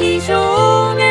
気象